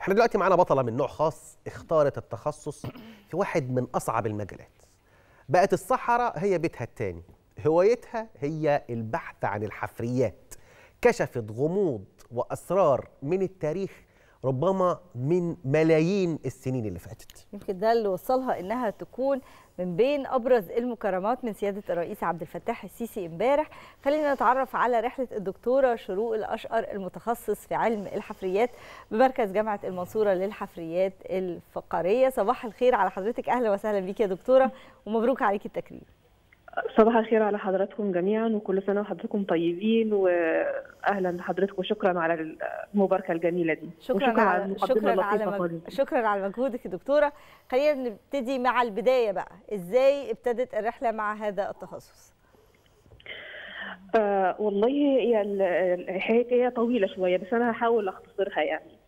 إحنا دلوقتي معانا بطلة من نوع خاص اختارت التخصص في واحد من أصعب المجالات. بقت الصحراء هي بيتها التاني. هوايتها هي البحث عن الحفريات. كشفت غموض وأسرار من التاريخ ربما من ملايين السنين اللي فاتت. يمكن ده اللي وصلها إنها تكون من بين أبرز المكرمات من سيادة الرئيس عبد الفتاح السيسي امبارح. خلينا نتعرف على رحلة الدكتورة شروق الأشقر المتخصص في علم الحفريات بمركز جامعة المنصورة للحفريات الفقاريه صباح الخير على حضرتك. أهلا وسهلا بيك يا دكتورة ومبروك عليكي التكريم. صباح الخير على حضراتكم جميعا وكل سنة وحضراتكم طيبين واهلا بحضرتكم وشكرا على المباركة الجميلة دي. شكرا وشكرا على شكرا على مج... شكرا على مجهودك يا دكتورة. خلينا نبتدي مع البداية بقى. إزاي ابتدت الرحلة مع هذا التخصص؟ آه والله هي ال- الحكاية طويلة شوية بس أنا هحاول أختصرها يعني.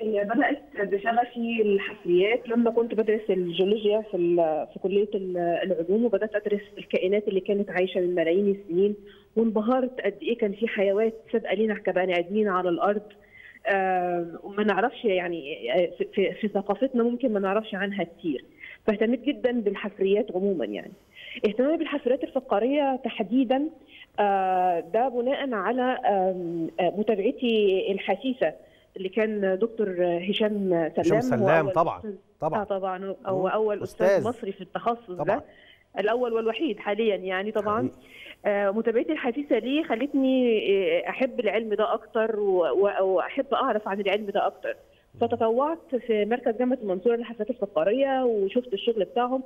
هي بدأت بشغفي الحفريات لما كنت بدرس الجيولوجيا في في كلية ال- العلوم وبدأت أدرس الكائنات اللي كانت عايشة من ملايين السنين وانبهرت قد إيه كان في حيوانات سابقة لينا كبني آدمين على الأرض. وما نعرفش يعني في, في, ثقافتنا ممكن ما نعرفش عنها كتير. فاهتميت جدا بالحفريات عموما يعني. اهتمامي بالحفريات الفقاريه تحديدا آه، ده بناء على متابعتي الحثيثة اللي كان دكتور هشام هشام سلام هو سلام طبعا أستاذ- آه طبعا طبعا هو. أول أستاذ. أستاذ. مصري في التخصص طبعا. ده الأول والوحيد حاليا يعني طبعا. حقيقي. آه، متابعتي الحثيثه ليه خلتني آه، أحب العلم ده أكتر وأحب أعرف عن العلم ده أكتر. فتطوعت في مركز جامعة المنصورة للحفلات الفقاريه وشفت الشغل بتاعهم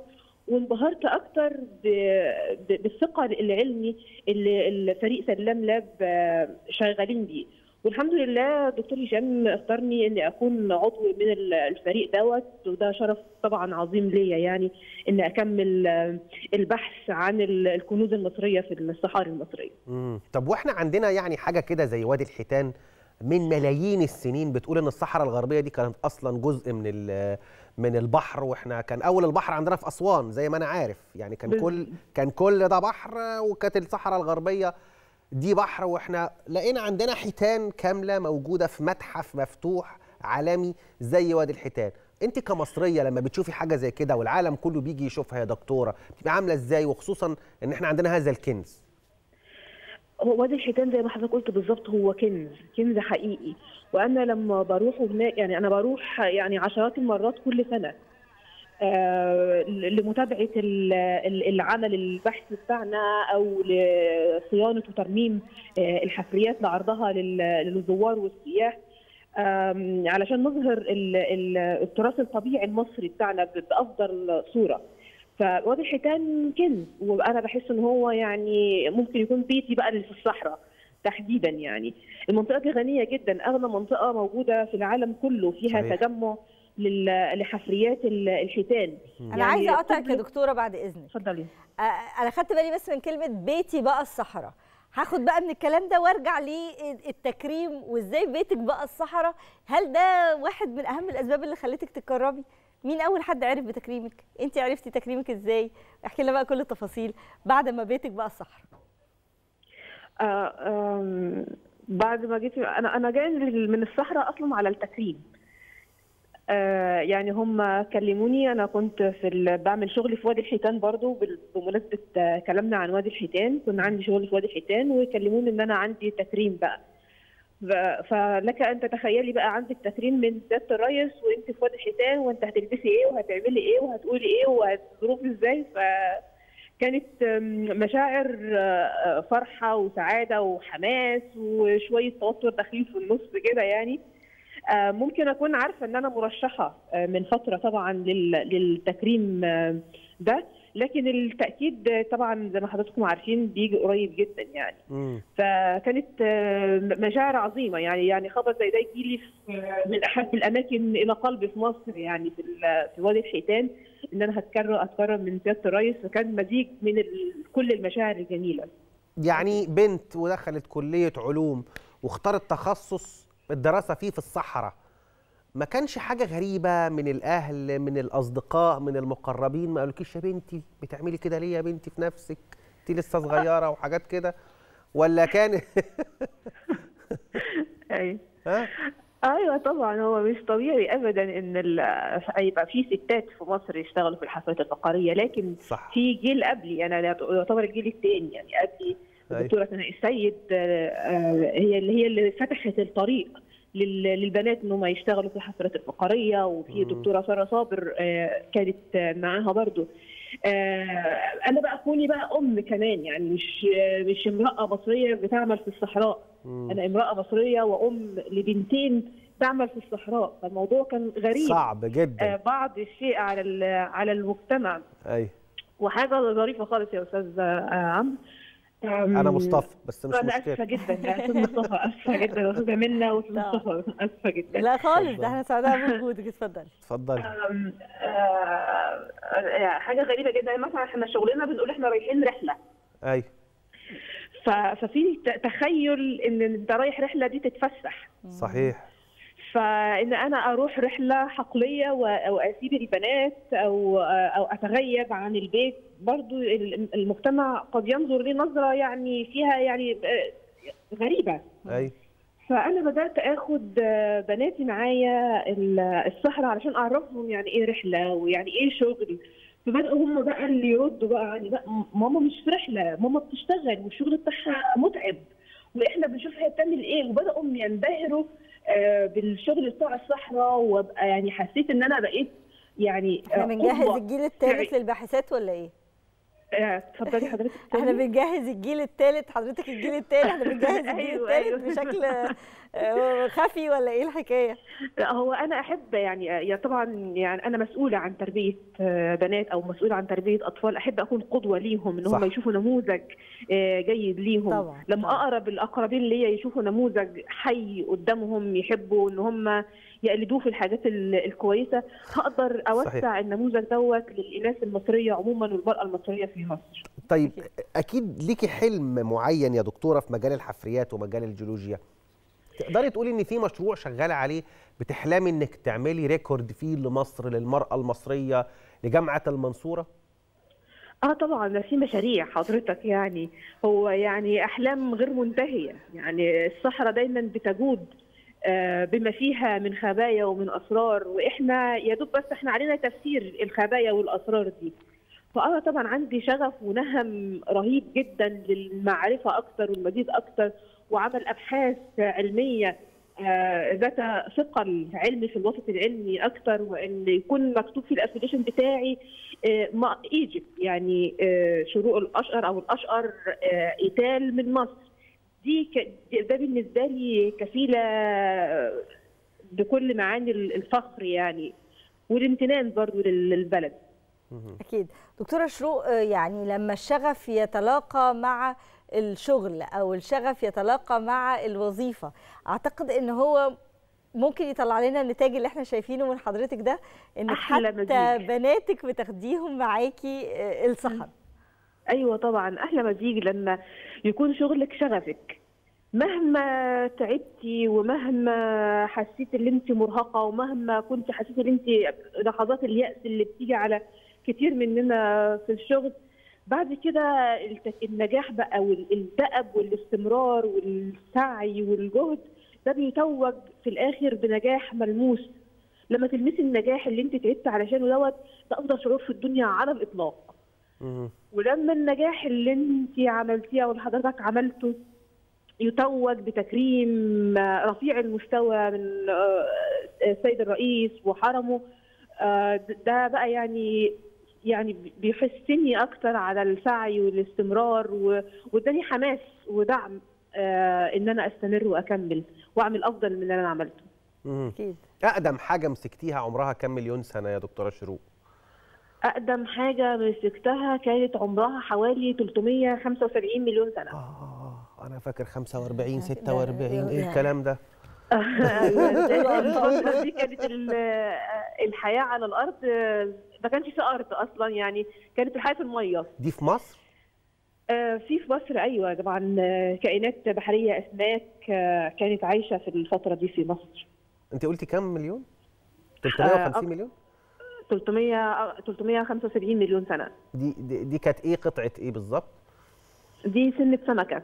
وانبهرت أكتر ب- ب- بالثقة العلمي اللي الفريق سلام لاب آه، شغالين بيه. والحمد لله دكتور هشام اختارني اني اكون عضو من ال- الفريق دوت وده شرف طبعا عظيم ليا يعني ان أكمل آه، البحث عن ال- الكنوز المصرية في الصحاري المصرية. مم. طب وإحنا عندنا يعني حاجة كده زي وادي الحيتان من ملايين السنين بتقول إن الصحراء الغربية دي كانت أصلا جزء من من البحر وإحنا كان أول البحر عندنا في أسوان زي ما أنا عارف. يعني كان كل كان كل ده بحر وكانت الصحراء الغربية دي بحر وإحنا لقينا عندنا حيتان كاملة موجودة في متحف مفتوح عالمي زي وادي الحيتان. انت كمصرية لما بتشوفي حاجة زي كده والعالم كله بيجي يشوفها يا دكتورة بتبقى عاملة إزاي؟ وخصوصا ان إحنا عندنا هذا الكنز. هو وادي الحيتان زي ما حضرتك قلت بالظبط هو كنز كنز حقيقي. وأنا لما بروح هناك يعني أنا بروح يعني عشرات المرات كل سنة. لمتابعة ال- ال- العمل البحث بتاعنا أو لصيانة وترميم آه، الحفريات لعرضها لل- للزوار والسياح. علشان نظهر ال- ال- التراث الطبيعي المصري بتاعنا بأفضل صورة. فوادي الحيتان كنز وأنا بحس إن هو يعني ممكن يكون بيتي بقى اللي في الصحراء تحديدا يعني. المنطقة دي غنية جدا أغنى منطقة موجودة في العالم كله فيها صحيح. تجمع لحفريات ال- الحيتان. أنا يعني عايزه أقطعك يا دكتورة بعد إذنك. اتفضلي. أنا خدت بالي بس من كلمة بيتي بقى الصحراء. هاخد بقى من الكلام ده وارجع للتكريم وإزاي بيتك بقى الصحراء. هل ده واحد من أهم الأسباب اللي خلتك تتكرمي؟ مين أول حد عرف بتكريمك؟ انت عرفتي تكريمك إزاي؟ احكي لنا بقى كل التفاصيل بعد ما بيتك بقى الصحراء. آه، بعد ما جيت أنا أنا جاي من الصحراء أصلا على التكريم. يعني هم كلموني. أنا كنت في بعمل شغل في وادي الحيتان برضو بمناسبة آه، كلامنا عن وادي الحيتان. كنا عندي شغل في وادي الحيتان وكلموني إن أنا عندي تكريم بقى. ف- فلك أن تتخيلي بقى عندك تكريم من سياده الريس وأنت في وادي الحيتان وأنت هتلبسي إيه وهتعملي إيه وهتقولي إيه وهتظروفي إزاي. فكانت آم، مشاعر آه، فرحة وسعادة وحماس وشوية توتر داخلين في النص كده يعني. آه، ممكن أكون عارفة إن أنا مرشحة آه، من فترة طبعا لل- للتكريم آه، ده. لكن التأكيد آه، طبعا زي ما حضراتكم عارفين بيجي قريب جدا يعني. مم. فكانت آه، مشاعر عظيمة يعني يعني خبر زي ده يجي لي من احب الأماكن إلى قلبي في مصر يعني في في وادي الحيتان إن أنا هتكرر اتكرم من سيادة الرئيس فكان مزيج من كل المشاعر الجميلة. يعني بنت ودخلت كلية علوم واختارت تخصص الدراسة فيه في الصحراء. ما كانش حاجة غريبة من الأهل من الأصدقاء من المقربين ما قالوكيش يا بنتي بتعملي كده ليه يا بنتي في نفسك؟ انت لسه صغيرة وحاجات كده. ولا كان أيوه أيوه طبعا هو مش طبيعي ابدا إن يبقى في ستات في مصر يشتغلوا في الحفلات الفقرية. لكن صح. في جيل قبلي أنا يعتبر الجيل الثاني يعني قبلي. الدكتوره سناء السيد آه، آه، هي اللي هي اللي فتحت الطريق لل- للبنات إن هم يشتغلوا في الحفلات الفقرية وفي. دكتورة سارة صابر آه، كانت معاها برضو. أنا بقى كوني بقى أم كمان يعني مش مش امرأة مصرية بتعمل في الصحراء. أنا امرأة مصرية وأم لبنتين تعمل في الصحراء. فالموضوع كان غريب. صعب جدا. بعض الشيء على على المجتمع. أيوه وحاجة ظريفة خالص يا أستاذ عمرو. أنا مصطفى بس مش أنا آسفة جدا يا أستاذ مصطفى آسفة جدا يا استاذه منى واستاذ لا. مصطفى آسفة جدا. لا خالص. ده إحنا سعداء بوجودك اتفضلي. اتفضلي. آه، آه، حاجة غريبة جدا مثلا إحنا شغلنا بنقول إحنا رايحين رحلة. أيوه ففي تخيل إن أنت رايح رحلة دي تتفسح. صحيح. فإن أنا أروح رحلة حقلية أو اسيب البنات أو أو أتغيب عن البيت برضو ال- المجتمع قد ينظر لي نظره يعني فيها يعني آه، غريبة. أيوه فأنا بدأت آخد آه، بناتي معايا ال- الصحراء علشان أعرفهم يعني إيه رحلة ويعني إيه شغل. فبدأوا هم بقى اللي يردوا بقى يعني بقى ماما مش في رحلة ماما بتشتغل والشغل بتاعها متعب. وإحنا بنشوف هي بتعمل إيه وبدأوا ينبهروا بالشغل بتاع الصحراء وابقى يعني حسيت إن أنا بقيت يعني إحنا آه، بنجهز قدوة. الجيل الثالث للباحثات ولا إيه؟ آه، اتفضلي حضرتك إحنا بنجهز الجيل الثالث حضرتك الجيل الثالث إحنا بنجهز الجيل الثالث. بشكل آه، خفي ولا إيه الحكاية؟ لا هو أنا أحب يعني يا طبعا يعني أنا مسؤولة عن تربية آه، بنات أو مسؤولة عن تربية أطفال أحب أكون قدوة ليهم إن. هم يشوفوا نموذج آه، جيد ليهم طبعاً، لما. أقرب الأقربين ليا يشوفوا نموذج حي قدامهم يحبوا إن هم يقلدوه في الحاجات ال- الكويسة هقدر أوسع صحيح. النموذج دوت للاناث المصرية عموما والمرأة المصرية في مصر طيب أكيد ليكي حلم معين يا دكتورة في مجال الحفريات ومجال الجيولوجيا تقدري تقولي إن في مشروع شغاله عليه بتحلمي إنك تعملي ريكورد فيه لمصر للمرأة المصرية لجامعة المنصورة؟ آه طبعا في مشاريع حضرتك يعني. هو يعني أحلام غير منتهية. يعني الصحراء دايما بتجود آه، بما فيها من خبايا ومن أسرار وإحنا يا دوب بس إحنا علينا تفسير الخبايا والأسرار دي. فانا طبعا عندي شغف ونهم رهيب جدا للمعرفة أكثر والمزيد أكثر وعمل أبحاث علمية آه، ذات ثقل علمي في الوسط العلمي أكثر وإن يكون مكتوب في الابلكيشن بتاعي آه، إيجيبت يعني آه، شروق الأشقر أو الأشقر ايتال من مصر. دي ده بالنسبة لي كفيلة بكل معاني الفخر يعني والامتنان برضو لل- للبلد. أكيد. دكتورة شروق يعني لما الشغف يتلاقى مع الشغل أو الشغف يتلاقى مع الوظيفة. أعتقد إن هو ممكن يطلع لنا النتاج اللي إحنا شايفينه من حضرتك ده إن أحلى حتى مزيج. بناتك بتاخديهم معاكي آه، الصحراء أيوه طبعا أحلى مزيج لما يكون شغلك شغفك. مهما تعبتي ومهما حسيت إن أنت مرهقة ومهما كنت حسيت إن أنت لحظات اليأس اللي بتيجي على كتير مننا في الشغل بعد كده النجاح بقى والدأب والاستمرار والسعي والجهد ده بيتوج في الآخر بنجاح ملموس لما تلمسي النجاح اللي انت تعبت علشانه دوت ده أفضل شعور في الدنيا على الإطلاق. ولما النجاح اللي انت عملتيه أو حضرتك عملته يتوج بتكريم رفيع المستوى من آه، السيد الرئيس وحرمه آه، ده بقى يعني يعني بيحسني أكتر على السعي والاستمرار واداني حماس ودعم آه، إن أنا أستمر وأكمل وأعمل أفضل من اللي أنا عملته. أكيد. أقدم حاجة مسكتيها عمرها كام مليون سنة يا دكتورة شروق؟ أقدم حاجة مسكتها كانت عمرها حوالي 375 مليون سنة. آه أنا فاكر 45 ده- 46 إيه الكلام ده؟ الفترة دي كانت ال- الحياة على الأرض ما كانش في أرض أصلا يعني كانت الحياة في المية. دي في مصر؟ آه، في في مصر أيوة طبعا. آه، كائنات بحرية أسماك آه، كانت عايشة في الفترة دي في مصر. أنت قلتي كام مليون؟ 350 أك- مليون؟ 300 آه، 375 مليون سنة. دي دي, دي كانت إيه؟ قطعة إيه بالظبط؟ دي سنة سمكة.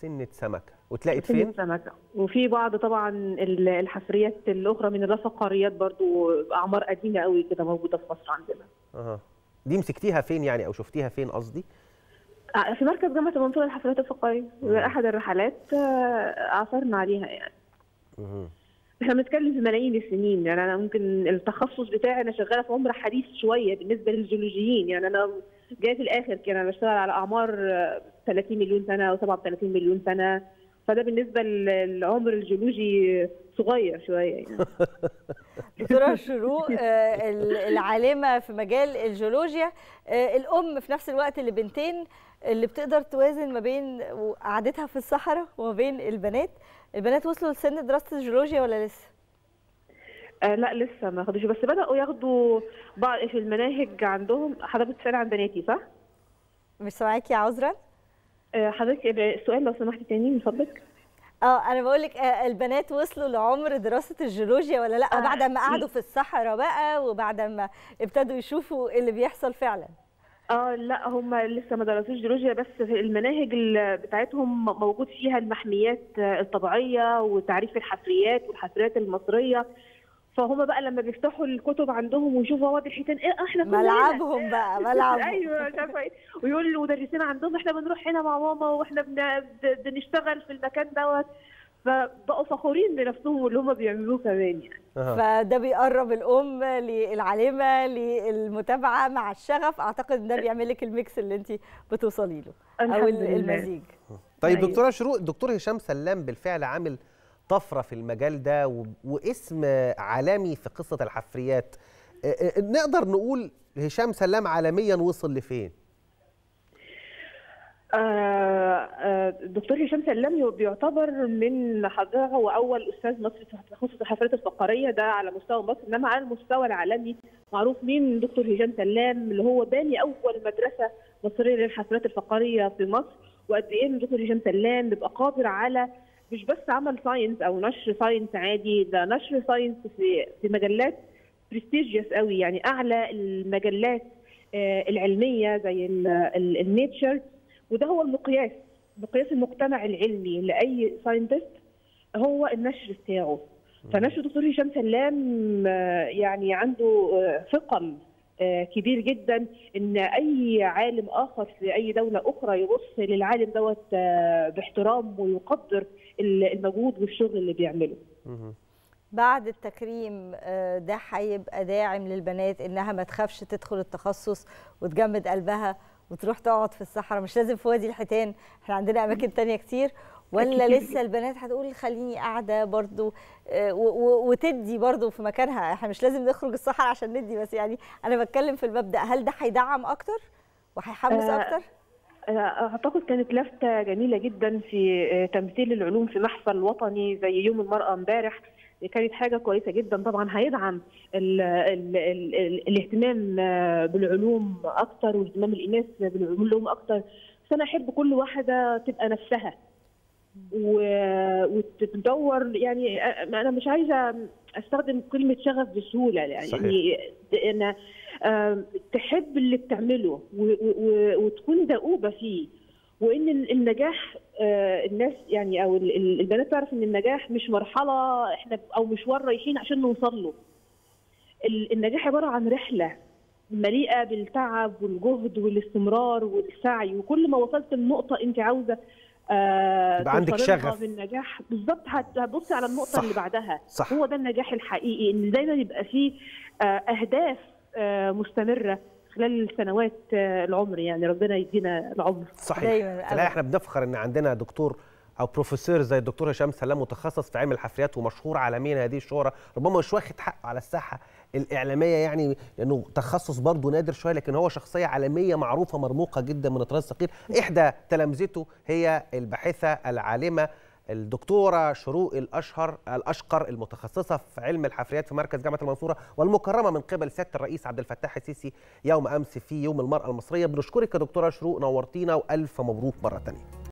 سنة سمكة. واتلاقت سن فين؟ السمكة وفي بعض طبعا ال- الحفريات الأخرى من الرفقاريات برضو أعمار قديمة قوي كده موجودة في مصر عندنا. أها. دي مسكتيها فين يعني أو شفتيها فين قصدي؟ آه، في مركز جامعة المنصورة للحفريات الفقارية ده أحد الرحلات آه، عثرنا عليها يعني. مهم. إحنا بنتكلم في ملايين السنين. يعني أنا ممكن التخصص بتاعي أنا شغالة في عمر حديث شوية بالنسبة للجيولوجيين. يعني أنا جاية في الآخر كده أنا بشتغل على أعمار آه، 30 مليون سنة أو 37 مليون سنة. فده بالنسبة للعمر الجيولوجي صغير شوية يعني. دكتورة شروق آه، ال- العالمة في مجال الجيولوجيا آه، الأم في نفس الوقت اللي بنتين اللي بتقدر توازن ما بين قعدتها في الصحراء وما بين البنات. البنات وصلوا لسن دراسة الجيولوجيا ولا لسه؟ آه لا لسه ما خدوش. بس بدأوا ياخدوا بعض في المناهج عندهم. حضرتك بتسالي عن بناتي صح؟ مش سامعاكي عذرا؟ حضرتك السؤال لو سمحتي تاني من فضلك. آه أنا بقول لك البنات وصلوا لعمر دراسة الجيولوجيا ولا لأ؟ آه، بعد ما قعدوا في الصحراء بقى وبعد ما ابتدوا يشوفوا اللي بيحصل فعلا. آه لأ هم لسه ما درسوش جيولوجيا بس في المناهج ال- بتاعتهم موجود فيها المحميات آه، الطبيعية وتعريف الحفريات والحفريات المصرية. فهم بقى لما بيفتحوا الكتب عندهم ويشوفوا وادي الحيتان إيه إحنا كنا هنا. ملعبهم بقى ملعبهم أيوه مش عارفة إيه ويقول المدرسين عندهم إحنا بنروح هنا مع ماما وإحنا بنشتغل في المكان دوت فبقوا فخورين بنفسهم واللي هم بيعملوه كمان يعني. فده بيقرب الأم للعالمه للمتابعة مع الشغف أعتقد إن ده بيعمل لك الميكس اللي انت بتوصلي له أو. المزيج طيب أيوة. دكتورة شروق الدكتور هشام سلام بالفعل عامل طفرة في المجال ده. واسم عالمي في قصة الحفريات آه، آه، نقدر نقول هشام سلام عالميا وصل لفين؟ آه، آه، الدكتور هشام سلام بيعتبر من حضرتك هو اول أستاذ مصري في تخصص الحفرات الفقاريه ده على مستوى مصر إنما على المستوى العالمي معروف مين دكتور هشام سلام اللي هو باني أول مدرسة مصرية للحفريات الفقاريه في مصر وقد إيه دكتور هشام سلام بيبقى قادر على مش بس عمل science أو نشر science عادي ده نشر science في في مجلات prestigious قوي. يعني أعلى المجلات آه، العلمية زي ال Nature وده هو المقياس مقياس المجتمع العلمي لأي scientist هو النشر بتاعه. فنشر دكتور هشام سلام آه، يعني عنده آه، ثقل كبير جدا إن أي عالم آخر في أي دولة أخرى يبص للعالم دوت باحترام ويقدر المجهود والشغل اللي بيعمله. بعد التكريم آه، ده هيبقى داعم للبنات إنها ما تخافش تدخل التخصص وتجمد قلبها وتروح تقعد في الصحراء. مش لازم في وادي الحيتان إحنا عندنا أماكن تانية كتير. ولا. لسه البنات هتقول خليني قاعدة برضو آه، وتدي برضو في مكانها. إحنا مش لازم نخرج الصحراء عشان ندي بس يعني أنا بتكلم في الباب ده هل ده هيدعم أكتر وهيحمس آه، أكتر؟ أعتقد كانت لفتة جميلة جدا في آه، تمثيل العلوم في محفل وطني زي يوم المرأة امبارح. كانت حاجة كويسة جدا. طبعا هيدعم ال ال ال ال الاهتمام آه، بالعلوم أكتر واهتمام الإناث بالعلوم أكتر. بس أنا أحب كل واحدة تبقى نفسها. و- وتدور يعني أ- أنا مش عايزة أستخدم كلمة شغف بسهولة. يعني صحيح. أنا تحب اللي بتعمله وتكون دؤوبة فيه وإن ال- النجاح آه، الناس يعني أو ال- ال- البنات تعرف إن النجاح مش مرحلة إحنا أو مشوار رايحين عشان نوصل له ال- النجاح عبارة عن رحلة مليئة بالتعب والجهد والاستمرار والسعي وكل ما وصلت لنقطة أنت عاوزة آه يبقى عندك شغف. بالنجاح بالظبط هت- هتبصي على النقطة صح. اللي بعدها صح. هو ده النجاح الحقيقي إن دايما يبقى فيه آه أهداف مستمرة خلال سنوات آه العمر. يعني ربنا يدينا العمر. صحيح. دايماً لا. إحنا بنفخر إن عندنا دكتور أو بروفيسور زي الدكتور هشام سلام متخصص في علم الحفريات ومشهور عالميا هذه الشهرة. ربما مش واخد حقه على الساحة الإعلامية يعني لأنه تخصص برضه نادر شوية لكن هو شخصية عالمية معروفة مرموقة جدا من الطراز الثقيل. إحدى تلامذته هي الباحثة العالمة الدكتورة شروق الأشهر الأشقر المتخصصة في علم الحفريات في مركز جامعة المنصورة والمكرمة من قبل سياده الرئيس عبد الفتاح السيسي يوم أمس في يوم المرأة المصرية. بنشكرك يا دكتورة شروق نورتينا وألف مبروك مرة ثانية